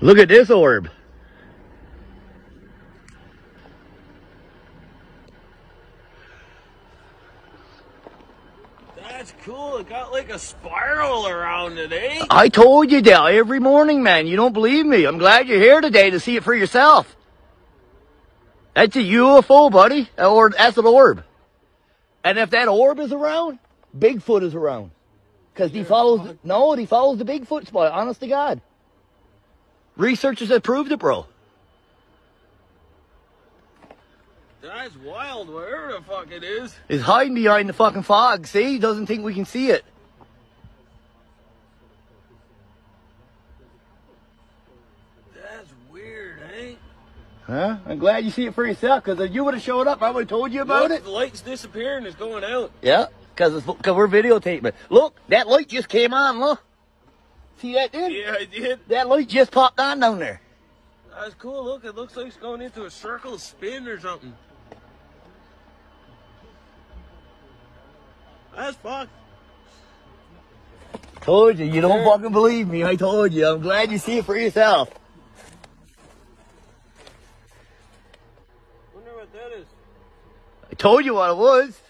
Look at this orb. That's cool. It got like a spiral around it, eh? I told you that every morning, man. You don't believe me. I'm glad you're here today to see it for yourself. That's a UFO, buddy. Or that's an orb. And if that orb is around, Bigfoot is around. Because he follows, no, he follows the Bigfoot spot, honest to God. Researchers have proved it, bro. That's wild, wherever the fuck it is. He's hiding behind the fucking fog. See, he doesn't think we can see it. That's weird, eh? Huh? I'm glad you see it for yourself, because if you would have showed up, I would have told you about Look, it. The light's disappearing. It's going out. Yeah, because cause we're videotaping. Look, that light just came on, look. See that, dude? Yeah, I did. That light just popped on down there. That's cool. Look, it looks like it's going into a circle spin or something. That's fucked. Told you, you don't fucking believe me. I told you. I'm glad you see it for yourself. Wonder what that is. I told you what it was.